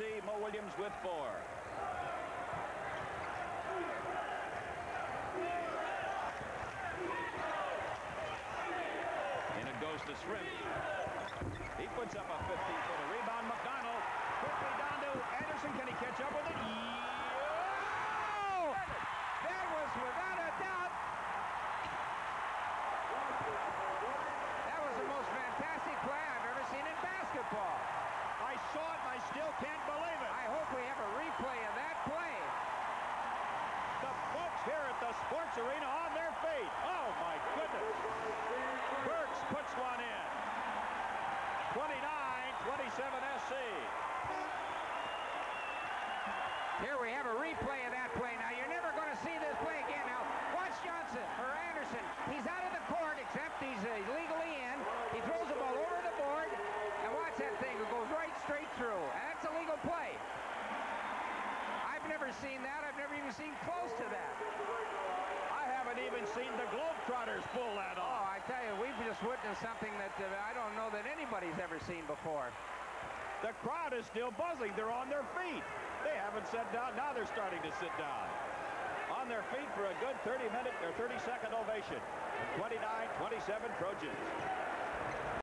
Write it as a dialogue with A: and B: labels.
A: SC. Mo Williams with four. And it goes to Shrimp. He puts up a 15-footer. Rebound, McDonald. Quickly down to Anderson. Can he catch up with it?
B: Oh! That was without a doubt. That was the most fantastic play I've ever seen in basketball.
A: I saw it and I still can't believe it.
B: I hope we have a replay of that play.
A: The folks here at the sports arena on their feet. Oh, my goodness. Burks puts one in. 29-27 SC.
B: Here we have a replay of that play. Now, you're never going to see this play again. Now, watch Johnson, or Anderson. He's out of the court, except he's uh, legally in. He throws the ball over the board, and watch that thing. It goes right straight through. And that's a legal play. I've never seen that. I've never even seen close to that.
A: Seen the Globetrotters pull that off. Oh.
B: I tell you, we've just witnessed something that uh, I don't know that anybody's ever seen before.
A: The crowd is still buzzing. They're on their feet. They haven't sat down. Now they're starting to sit down. On their feet for a good 30-minute or 30-second ovation. 29-27 Trojans.